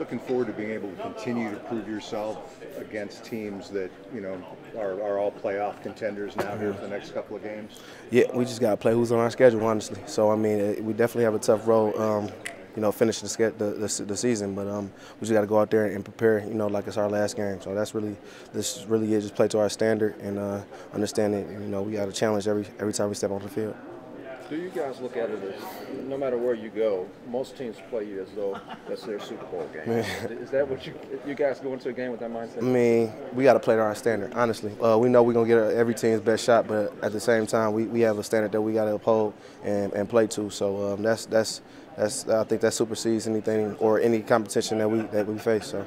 looking forward to being able to continue to prove yourself against teams that you know are, are all playoff contenders now here for the next couple of games? Yeah, we just got to play who's on our schedule, honestly. So I mean, we definitely have a tough road. Um, you know, finishing the, the, the, the season, but um, we just got to go out there and prepare. You know, like it's our last game. So that's really this really is just play to our standard and uh, understanding. You know, we got to challenge every every time we step on the field. Do you guys look at it as no matter where you go, most teams play you as though that's their Super Bowl game? Is that what you you guys go into a game with that mindset? I mean, we got to play to our standard. Honestly, uh, we know we're gonna get every team's best shot, but at the same time, we, we have a standard that we got to uphold and, and play to. So um, that's that's that's I think that supersedes anything or any competition that we that we face. So.